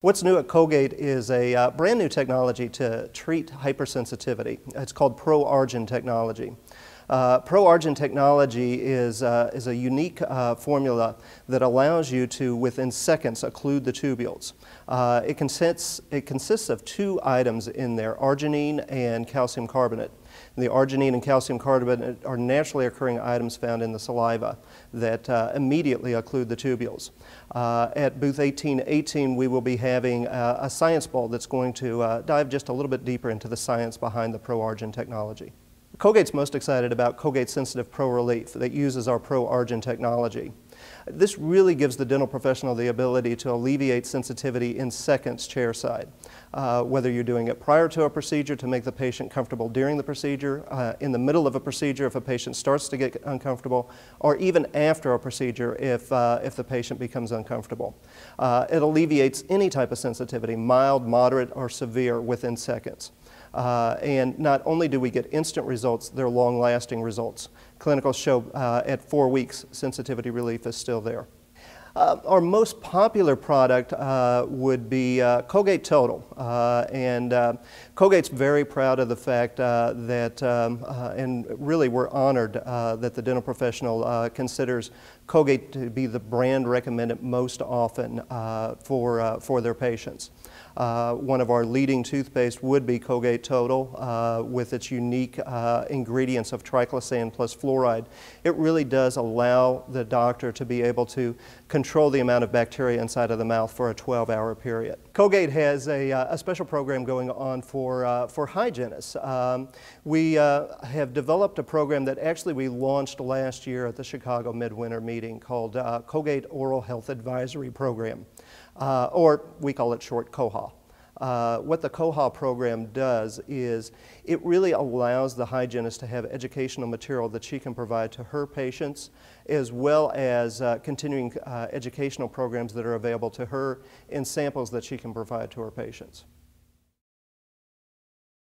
What's new at Colgate is a uh, brand new technology to treat hypersensitivity. It's called ProArgin technology. Uh, ProArgin technology is, uh, is a unique uh, formula that allows you to, within seconds, occlude the tubules. Uh, it, consists, it consists of two items in there, arginine and calcium carbonate. The arginine and calcium carbonate are naturally occurring items found in the saliva that uh, immediately occlude the tubules. Uh, at booth 1818, we will be having a science ball that's going to dive just a little bit deeper into the science behind the ProArgin technology. Colgate's most excited about Colgate Sensitive Pro Relief that uses our Pro Argin technology. This really gives the dental professional the ability to alleviate sensitivity in seconds chairside. Uh, whether you're doing it prior to a procedure to make the patient comfortable during the procedure, uh, in the middle of a procedure if a patient starts to get uncomfortable, or even after a procedure if, uh, if the patient becomes uncomfortable. Uh, it alleviates any type of sensitivity, mild, moderate, or severe within seconds. Uh, and not only do we get instant results, they're long lasting results. Clinicals show uh, at four weeks sensitivity relief is still there. Uh, our most popular product uh, would be uh, Colgate Total. Uh, and uh, Colgate's very proud of the fact uh, that, um, and really we're honored that the dental professional considers Colgate to be the brand recommended most often for, for their patients. Uh, one of our leading toothpaste would be Colgate Total uh, with its unique uh, ingredients of triclosan plus fluoride. It really does allow the doctor to be able to control the amount of bacteria inside of the mouth for a 12 hour period. Colgate has a, uh, a special program going on for, uh, for hygienists. Um, we uh, have developed a program that actually we launched last year at the Chicago Midwinter meeting called Colgate Oral Health Advisory Program or we call it short COHA. Uh, what the COHA program does is it really allows the hygienist to have educational material that she can provide to her patients as well as uh, continuing uh, educational programs that are available to her in samples that she can provide to her patients.